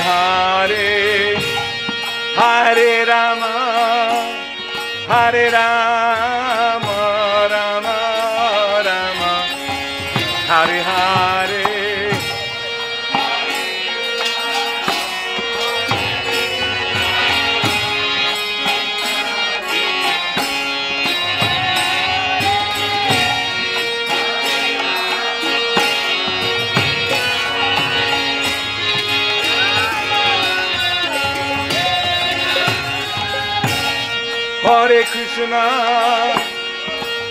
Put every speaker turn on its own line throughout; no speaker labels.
Hare Hare Ram Hare Ram.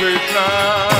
Krishna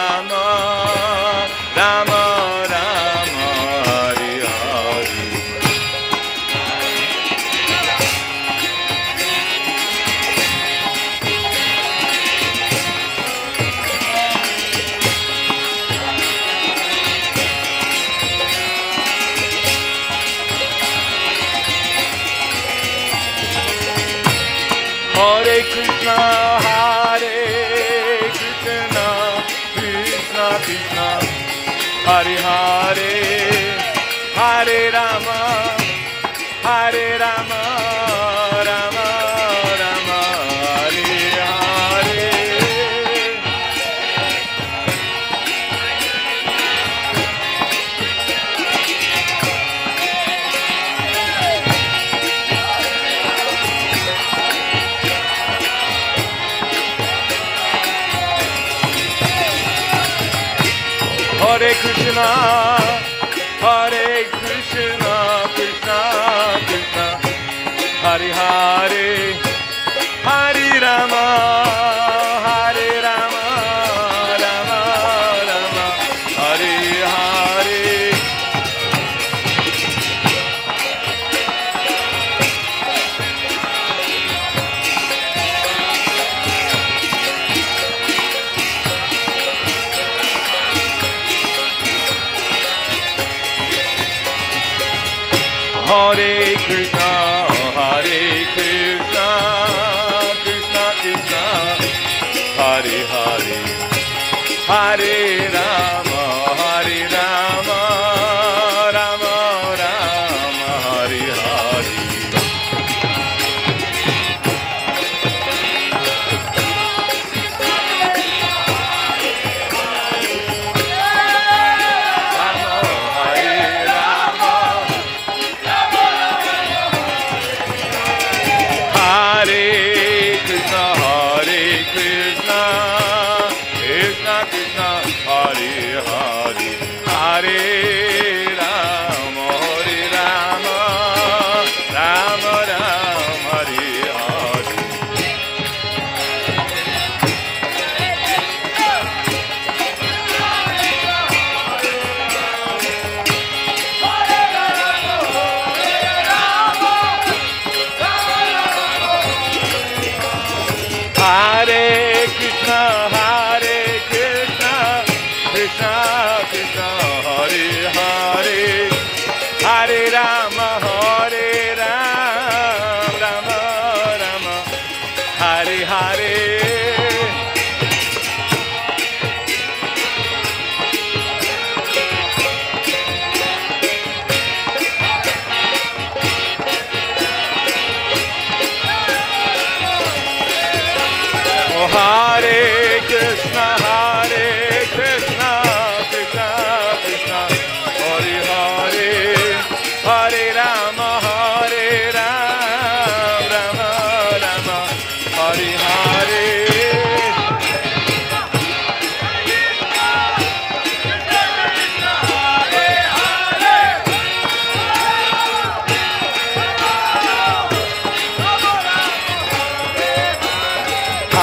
Hare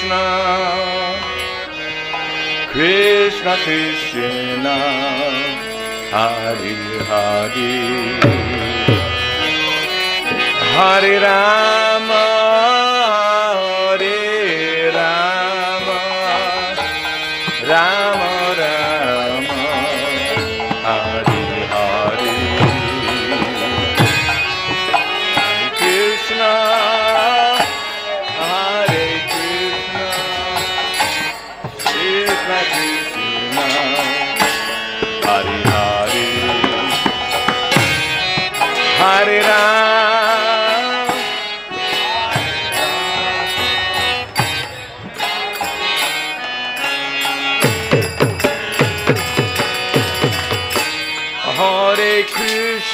Krishna, Krishna Krishna, Hare Hare, Hare Rama,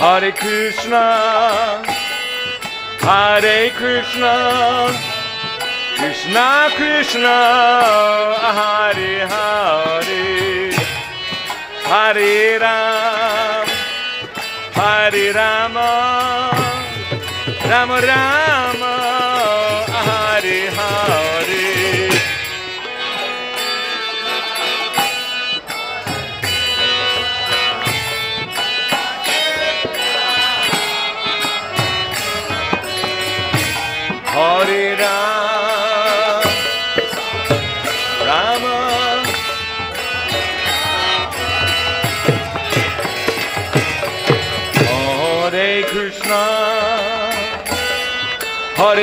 Hare Krishna, Hare Krishna, Krishna Krishna, Hare Hare, Hare Ram, Hare Rama. Rama Rama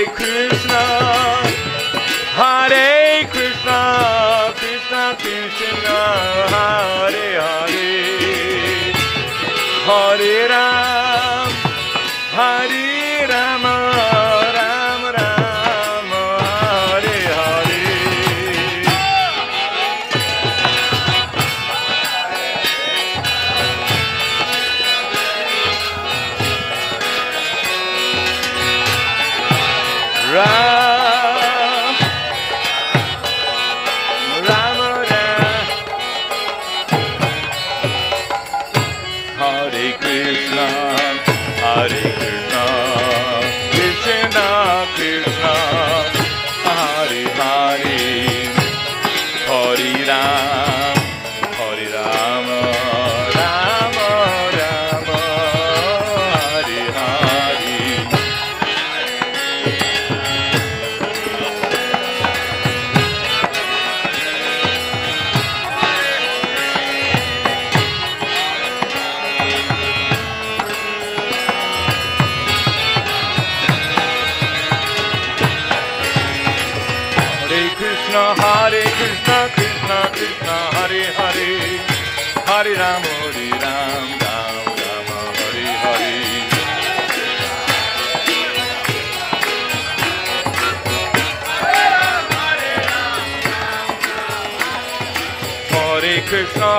Hare Krishna,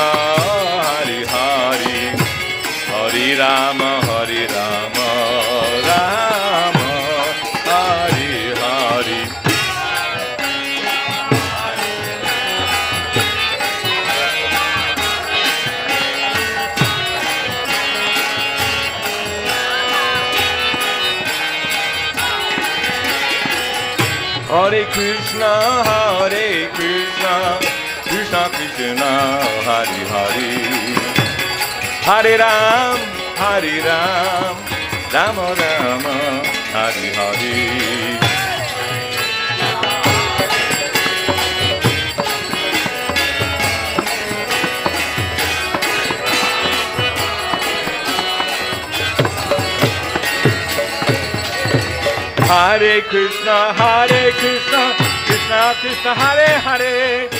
Hare Hare, Hare Rama, Hare Rama, Rama, Hare Hare. Hare Krishna, Hare Krishna, Krishna Krishna, Hare Hare. Hare Ram, Hare Ram, Rama Rama, Hare Hare. Hare Krishna, Hare Krishna, Krishna Krishna, Hare Hare,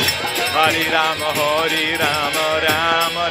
Hare Rama, Rama, Rama Rama,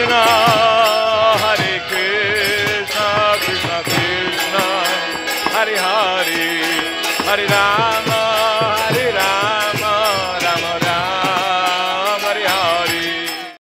Krishna,